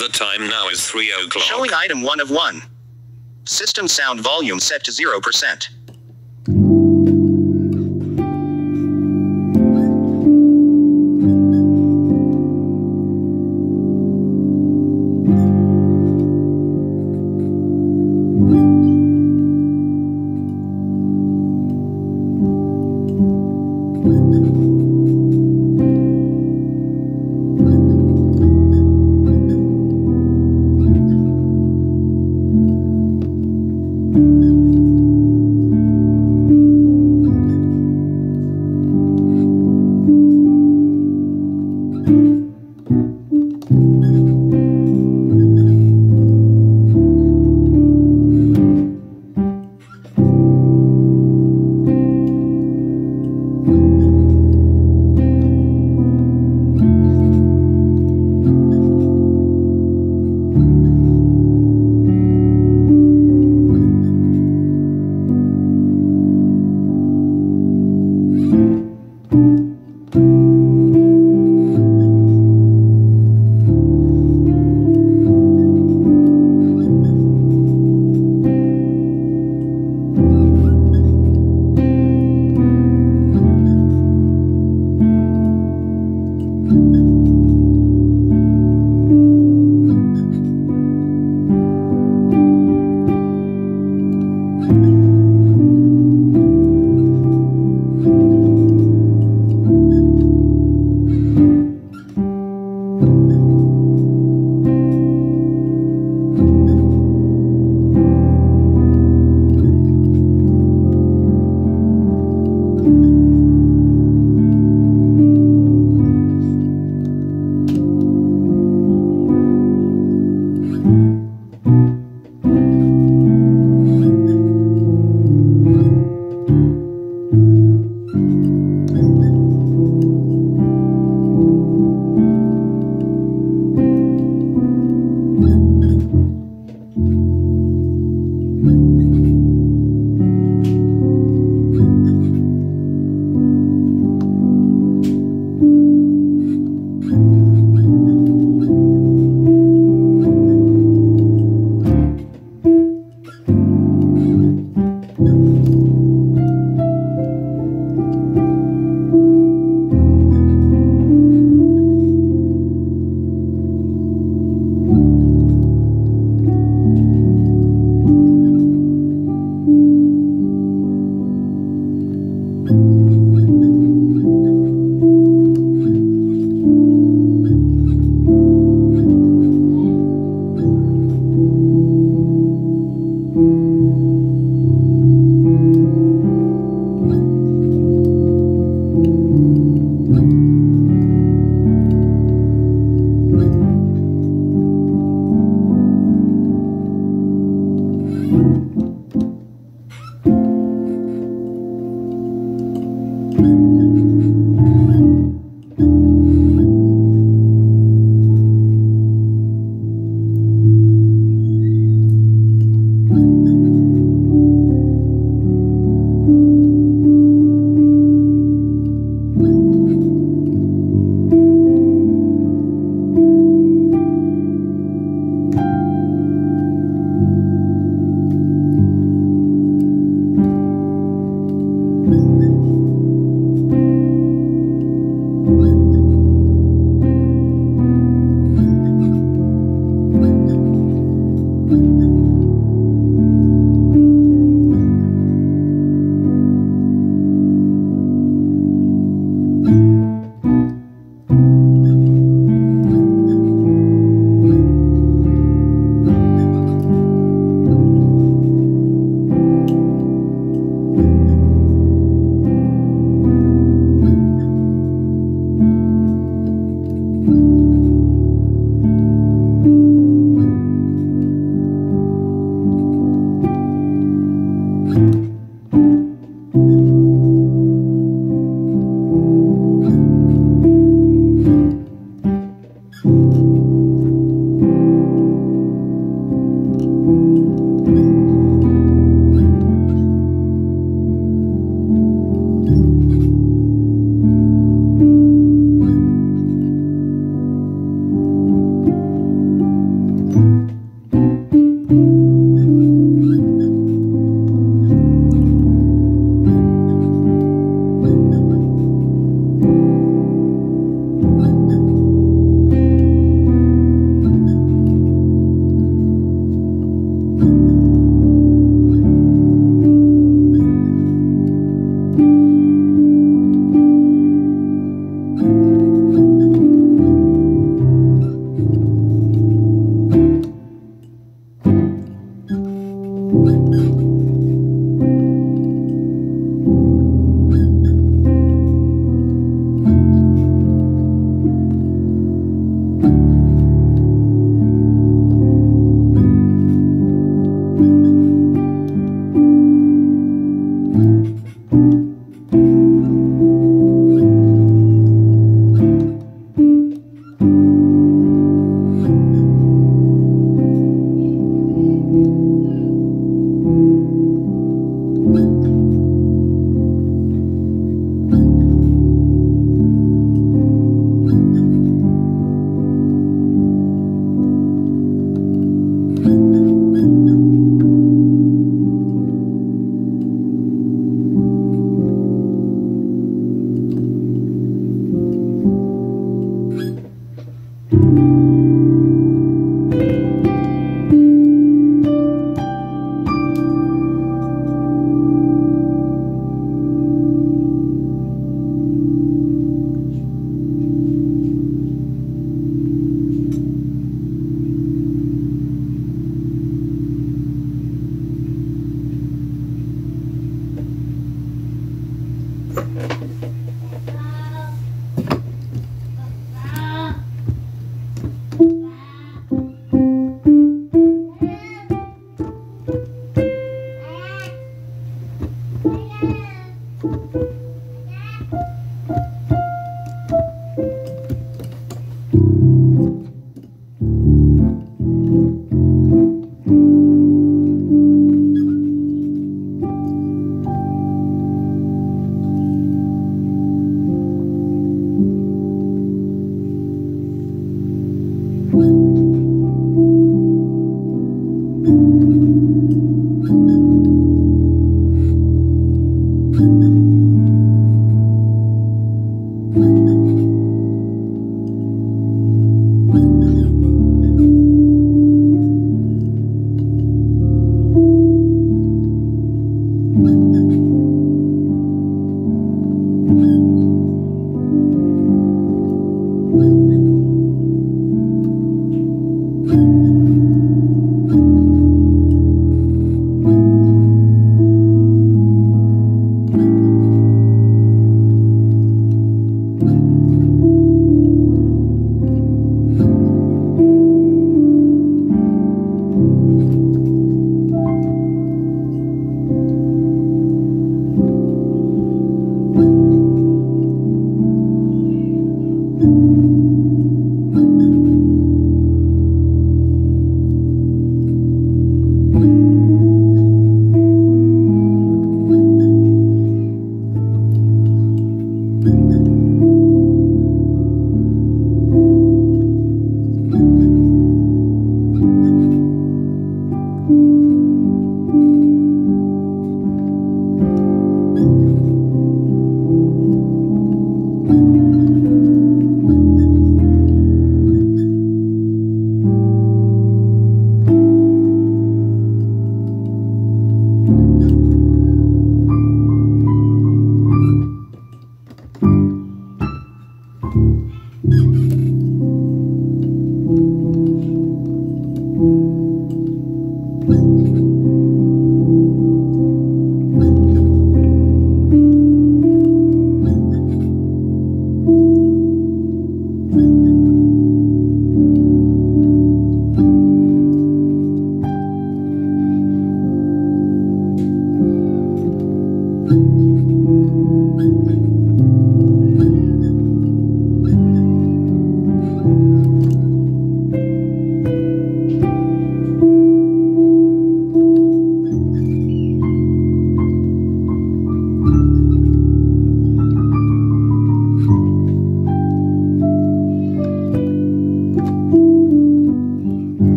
The time now is 3 o'clock. Showing item 1 of 1. System sound volume set to 0%.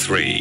Three.